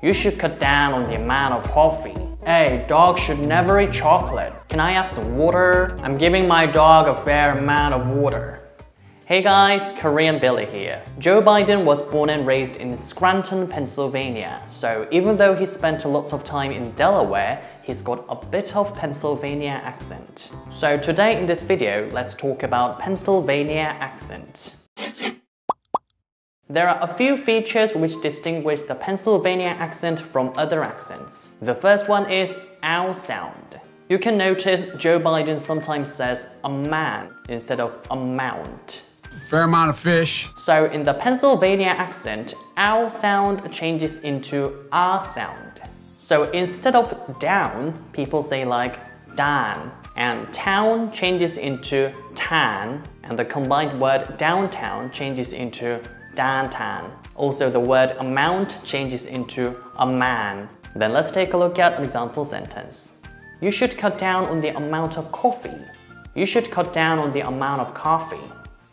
You should cut down on the amount of coffee. Hey, dog should never eat chocolate. Can I have some water? I'm giving my dog a fair amount of water. Hey guys, Korean Billy here. Joe Biden was born and raised in Scranton, Pennsylvania. So even though he spent lots of time in Delaware, he's got a bit of Pennsylvania accent. So today in this video, let's talk about Pennsylvania accent. There are a few features which distinguish the Pennsylvania accent from other accents. The first one is ow sound. You can notice Joe Biden sometimes says a man instead of a mount. Fair amount of fish. So in the Pennsylvania accent, ow sound changes into ah sound. So instead of down, people say like dan, and town changes into tan, and the combined word downtown changes into downtown. Also, the word amount changes into a man. Then let's take a look at an example sentence. You should cut down on the amount of coffee. You should cut down on the amount of coffee.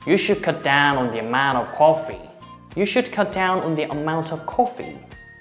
You should cut down on the amount of coffee. You should cut down on the amount of coffee.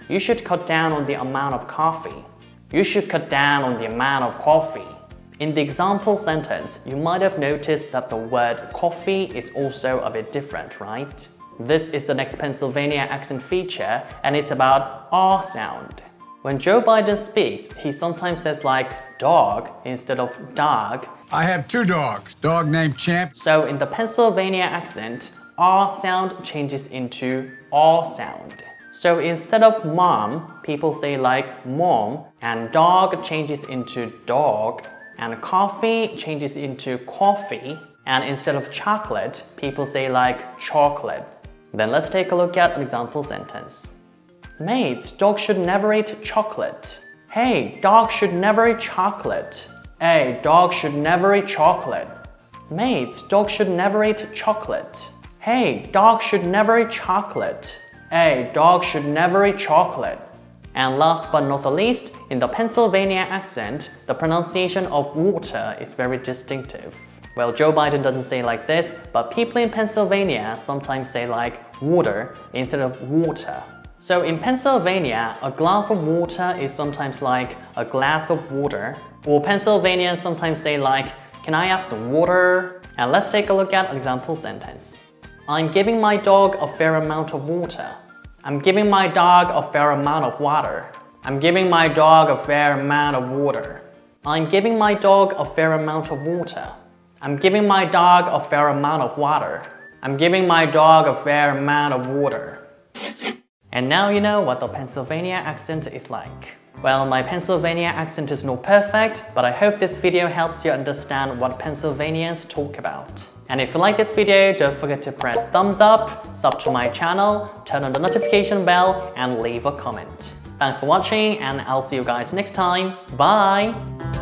You should cut down on the amount of coffee. You should cut down on the amount of coffee. In the example sentence, you might have noticed that the word coffee is also a bit different, right? This is the next Pennsylvania accent feature and it's about R sound. When Joe Biden speaks, he sometimes says like dog instead of dog. I have two dogs. Dog named Champ. So in the Pennsylvania accent, R sound changes into R sound. So instead of mom, people say like mom, and dog changes into dog, and coffee changes into coffee, and instead of chocolate, people say like chocolate. Then let's take a look at an example sentence. Mates, dog should never eat chocolate. Hey, dog should never eat chocolate. Hey, dog should never eat chocolate. Mates, dog should never eat chocolate. Hey, dog should never eat chocolate. Hey, dog should never eat chocolate. And last but not the least, in the Pennsylvania accent, the pronunciation of water is very distinctive. Well, Joe Biden doesn't say like this, but people in Pennsylvania sometimes say like water instead of water. So in Pennsylvania, a glass of water is sometimes like a glass of water, or Pennsylvanians sometimes say like, can I have some water? And let's take a look at an example sentence. I'm giving my dog a fair amount of water. I'm giving my dog a fair amount of water. I'm giving my dog a fair amount of water. I'm giving my dog a fair amount of water. I'm giving my dog a fair amount of water. I'm giving my dog a fair amount of water. And now you know what the Pennsylvania accent is like. Well, my Pennsylvania accent is not perfect, but I hope this video helps you understand what Pennsylvanians talk about. And if you like this video, don't forget to press thumbs up, sub to my channel, turn on the notification bell, and leave a comment. Thanks for watching, and I'll see you guys next time. Bye!